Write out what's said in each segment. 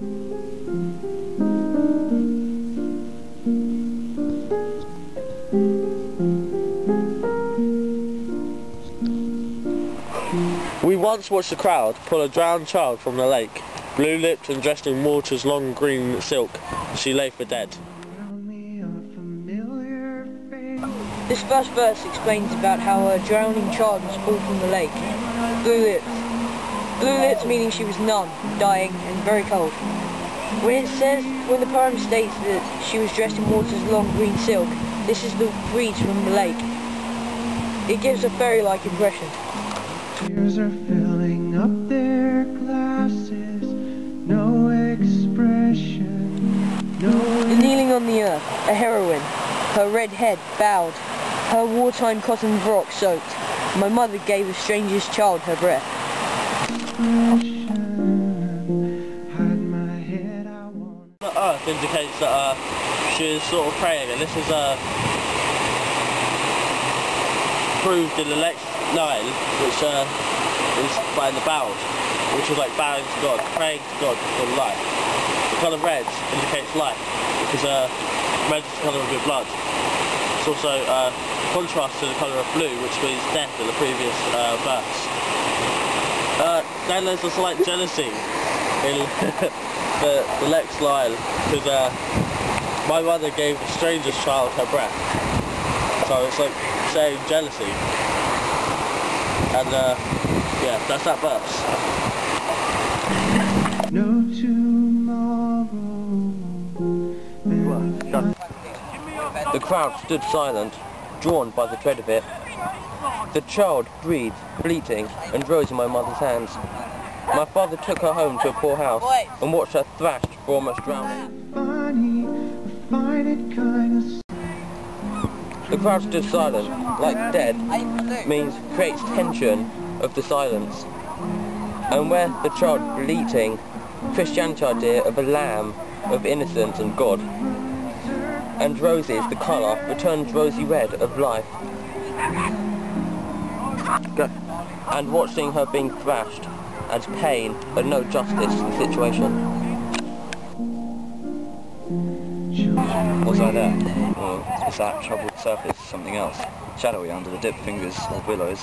We once watched a crowd pull a drowned child from the lake. Blue-lipped and dressed in water's long green silk, she lay for dead. This first verse explains about how a drowning child was pulled from the lake. Blue Blue lips meaning she was numb, dying, and very cold. When it says, when the poem states that she was dressed in water's long green silk, this is the breeze from the lake. It gives a fairy-like impression. Tears are filling up their glasses, no expression, no The kneeling on the earth, a heroine, her red head bowed, her wartime cotton frock soaked. My mother gave a stranger's child her breath. Earth indicates that uh, she is sort of praying, and this is uh, proved in the next line, which uh, is by the bowed, which is like bowing to God, praying to God for life. The colour red indicates life, because uh, red is the colour of your blood. It's also uh, contrast to the colour of blue, which means death in the previous uh, verse. Uh, then there's a slight jealousy in the, the next line, because uh, my mother gave a stranger's child her breath. So it's like saying jealousy. And uh, yeah, that's that verse. No tomorrow. The crowd stood silent, drawn by the tread of it. The child breathed, bleating, and rose in my mother's hands. My father took her home to a poor house and watched her thrashed for almost drowning. The crowd stood silent, like dead, means creates tension of the silence. And where the child bleating, Christianity idea of a lamb, of innocence and God. And roses, the colour, returns rosy red of life. And watching her being thrashed adds pain but no justice to the situation. Was that there? Or is that troubled surface something else? Shadowy under the dipped fingers of willows,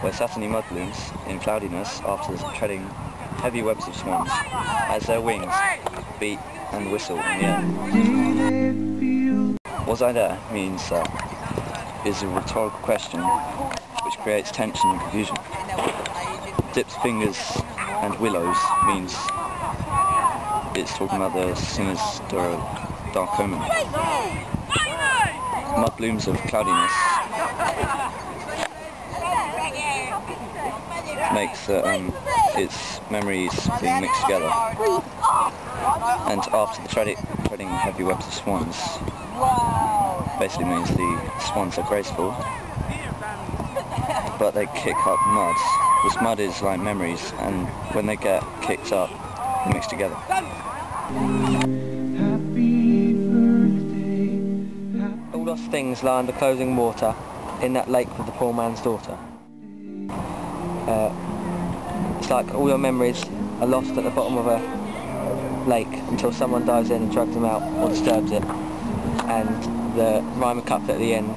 where satiny mud blooms in cloudiness after treading heavy webs of swans, as their wings beat and whistle in the air. Was I there means is a rhetorical question which creates tension and confusion. Dipped fingers and willows means it's talking about the sinister dark omen. Mud blooms of cloudiness makes uh, um, its memories being mixed together. And after the treading, treading heavy webs of swans, basically means the swans are graceful, but they kick up mud. This mud is like memories, and when they get kicked up, they mix together. happy birthday. All lost things lie under closing water in that lake with the poor man's daughter. Uh, it's like all your memories are lost at the bottom of a lake until someone dives in and drags them out or disturbs it. And the rhyme and couplet at the end